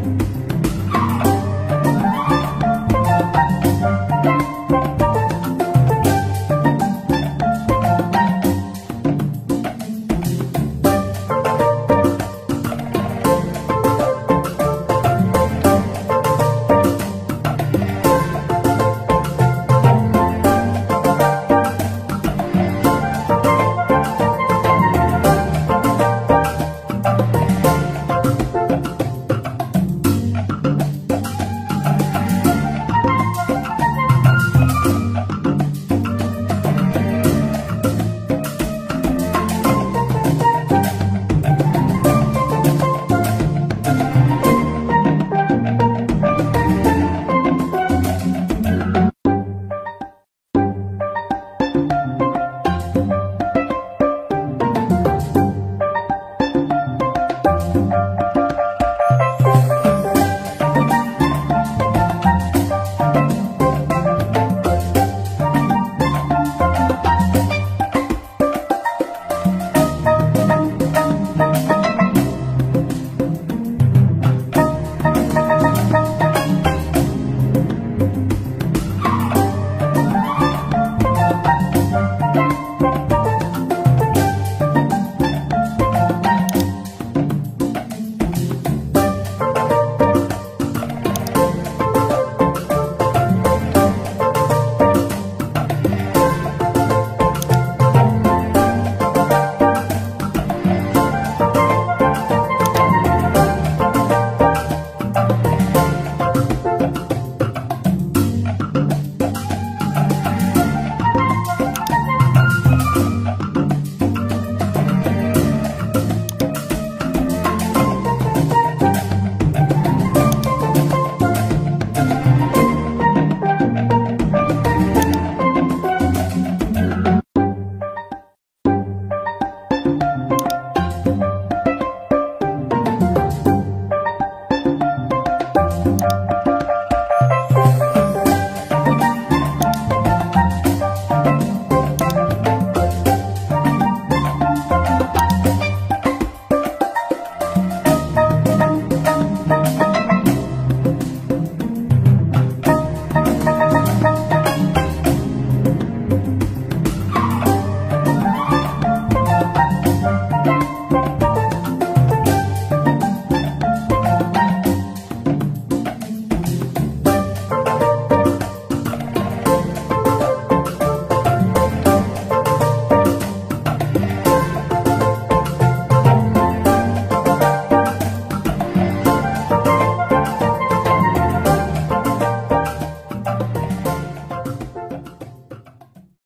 Bye.